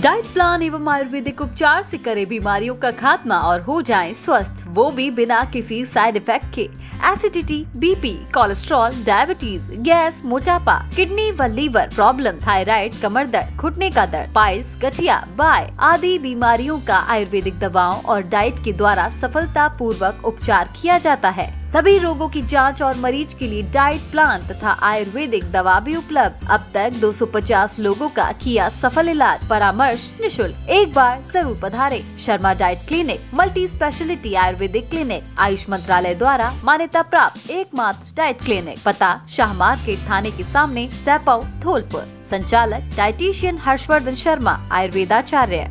Diet plan एवं आयुर्वेदिक उपचार से करे बीमारियों का खात्मा और हो जाएँ स्वस्थ, वो भी बिना किसी साइड इफ़ेक्ट के। Acidity, BP, cholesterol, diabetes, gas, मोटापा, किडनी व लीवर प्रॉब्लम, थायराइड, कमर दर्द, घुटने का दर्द, पाइल्स, गठिया, बाय आदि बीमारियों का आयुर्वेदिक दवाओं और डाइट के द्वारा सफलता पूर्वक उपचार किया जाता है। सभी रोगों की जाँच और मरीज़ के लिए डाइट प्लान तथा आयुर्वेदिक दवा भी उपलब्ध। अब तक 250 लोगों का किया सफल इलाज, परामर्श निशुल्क एक बार ज़रूर पधारे। Sharma diet clinic multi speciality Ayurvedic clinic, Ayush मंत्रालय द्वारा मान्यता प्राप्त एकमात्र डाइट क्लिनिक, पता शाह मार्केट थाने के सामने सैपौ धोलपुर। संचालक डाइटिशियन हर्षवर्धन शर्मा, आयुर्वेदाचार्य।